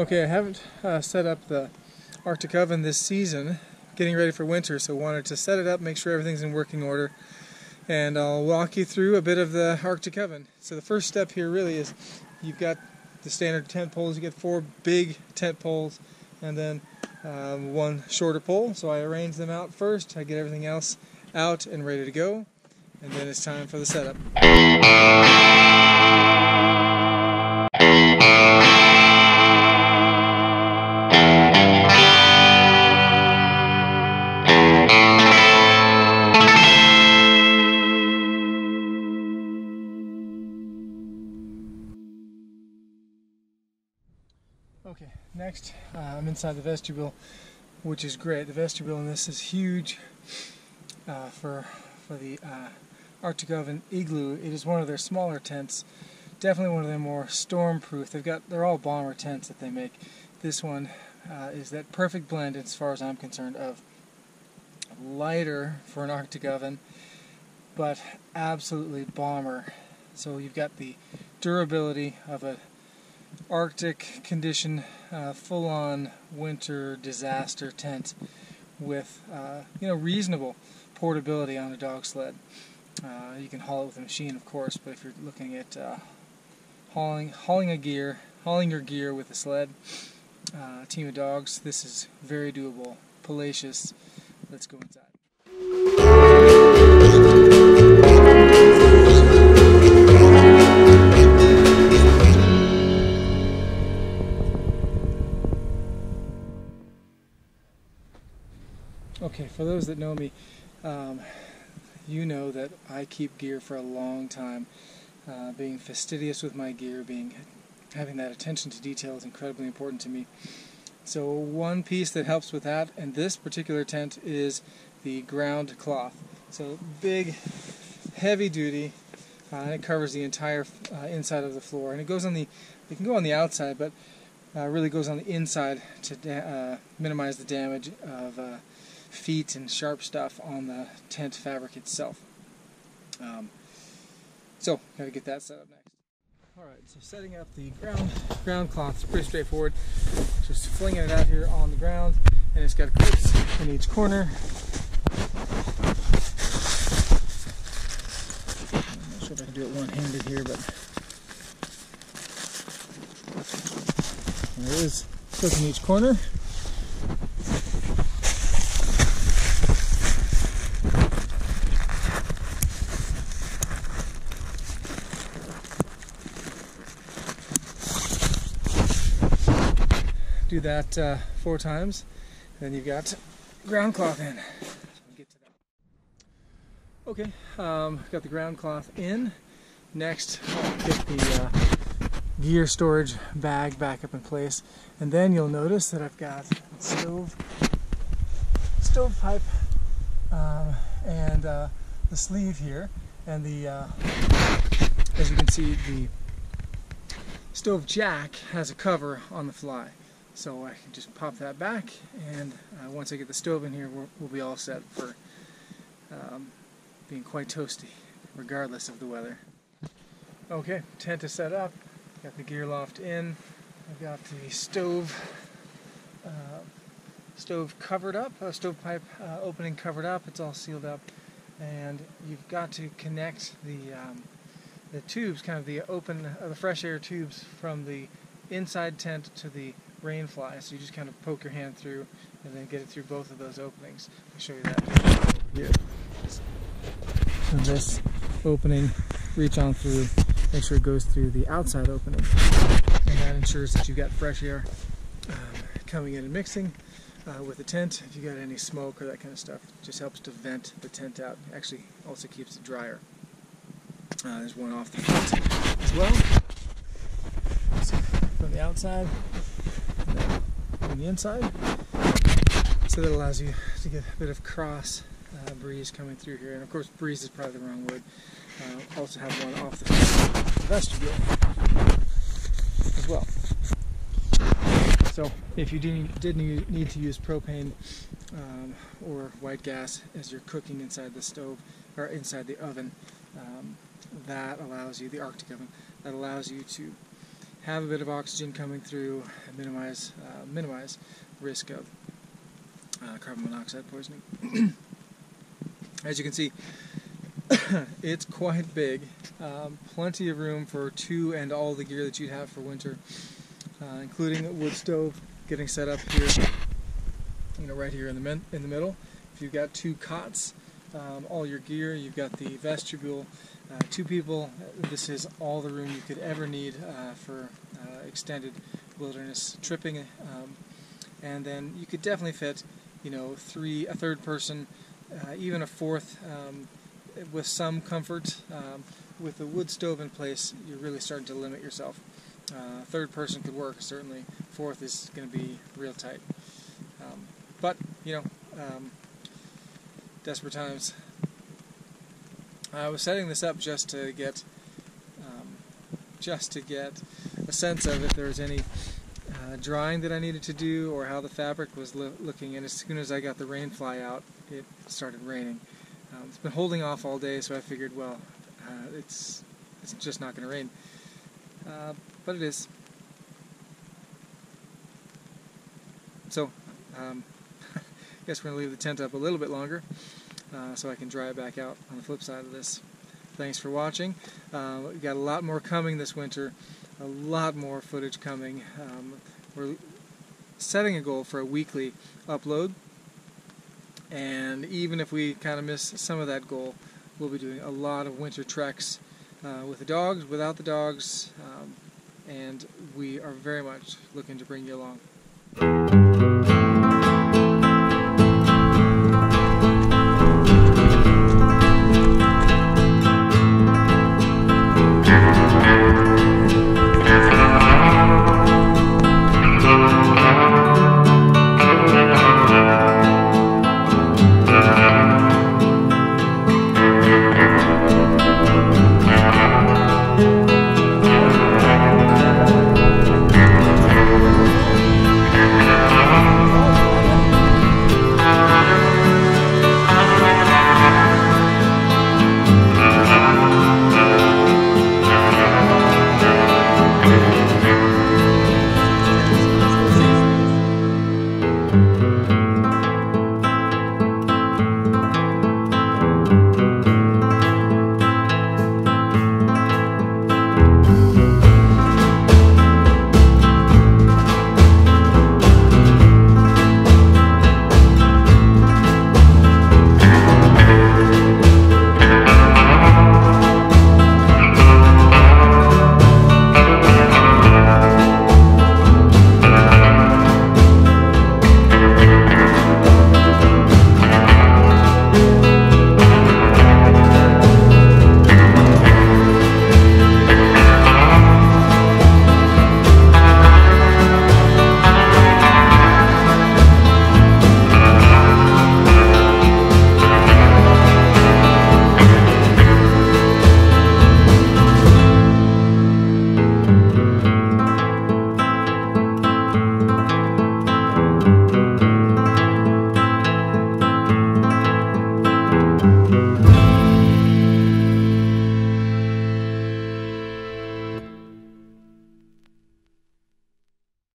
Okay, I haven't uh, set up the Arctic oven this season, getting ready for winter, so wanted to set it up, make sure everything's in working order, and I'll walk you through a bit of the Arctic oven. So the first step here really is you've got the standard tent poles, you get four big tent poles, and then um, one shorter pole. So I arrange them out first, I get everything else out and ready to go, and then it's time for the setup. Next uh, I'm inside the vestibule, which is great. The vestibule in this is huge uh, for for the uh, Arctic Oven Igloo. It is one of their smaller tents, definitely one of their more storm-proof. They've got they're all bomber tents that they make. This one uh, is that perfect blend, as far as I'm concerned, of lighter for an Arctic oven, but absolutely bomber. So you've got the durability of a Arctic condition, uh, full-on winter disaster tent with uh, you know reasonable portability on a dog sled. Uh, you can haul it with a machine, of course, but if you're looking at uh, hauling hauling a gear, hauling your gear with a sled, uh, team of dogs, this is very doable. Palacious. Let's go inside. Those that know me, um, you know that I keep gear for a long time. Uh, being fastidious with my gear, being having that attention to detail is incredibly important to me. So one piece that helps with that, and this particular tent is the ground cloth. So big, heavy duty, uh, and it covers the entire uh, inside of the floor. And it goes on the, it can go on the outside, but uh, really goes on the inside to uh, minimize the damage of uh, feet and sharp stuff on the tent fabric itself. Um, so, got to get that set up next. Alright, so setting up the ground ground cloth is pretty straightforward. Just flinging it out here on the ground, and it's got clips in each corner. I'm not sure if I can do it one-handed here, but there is clip in each corner. Do that uh, four times, then you've got ground cloth in. Okay, um, got the ground cloth in. Next, get the uh, gear storage bag back up in place, and then you'll notice that I've got stove, stove pipe, um, and uh, the sleeve here, and the uh, as you can see the stove jack has a cover on the fly. So I can just pop that back and uh, once I get the stove in here we'll, we'll be all set for um, being quite toasty regardless of the weather. Okay, tent is set up, got the gear loft in, I've got the stove uh, stove covered up, uh, stovepipe uh, opening covered up, it's all sealed up and you've got to connect the um, the tubes, kind of the open, uh, the fresh air tubes from the inside tent to the rain fly. So you just kind of poke your hand through and then get it through both of those openings. I'll show you that here. So this opening, reach on through, make sure it goes through the outside opening. And that ensures that you've got fresh air um, coming in and mixing. Uh, with the tent, if you got any smoke or that kind of stuff, it just helps to vent the tent out. Actually, also keeps it drier. Uh, there's one off the front as well. So from the outside, from the inside. So that allows you to get a bit of cross uh, breeze coming through here. And of course, breeze is probably the wrong word. Uh, also have one off the vestibule as well. So if you did, did need to use propane um, or white gas as you're cooking inside the stove or inside the oven, um, that allows you, the Arctic oven, that allows you to have a bit of oxygen coming through, and minimize uh, minimize risk of uh, carbon monoxide poisoning. As you can see, it's quite big. Um, plenty of room for two and all the gear that you'd have for winter, uh, including a wood stove getting set up here, you know, right here in the in the middle. If you've got two cots, um, all your gear, you've got the vestibule, uh, two people. This is all the room you could ever need uh, for uh, extended wilderness tripping, um, and then you could definitely fit, you know, three, a third person, uh, even a fourth. Um, with some comfort. Um, with the wood stove in place, you're really starting to limit yourself. Uh, third person could work, certainly. Fourth is going to be real tight. Um, but, you know, um, desperate times. I was setting this up just to get, um, just to get a sense of if there was any uh, drying that I needed to do or how the fabric was lo looking. And as soon as I got the rain fly out, it started raining. Um, it's been holding off all day, so I figured, well, uh, it's it's just not going to rain. Uh, but it is. So, um, guess we're going to leave the tent up a little bit longer uh, so I can dry it back out on the flip side of this. Thanks for watching. Uh, we've got a lot more coming this winter, a lot more footage coming. Um, we're setting a goal for a weekly upload and even if we kind of miss some of that goal, we'll be doing a lot of winter treks uh, with the dogs, without the dogs, um, and we are very much looking to bring you along.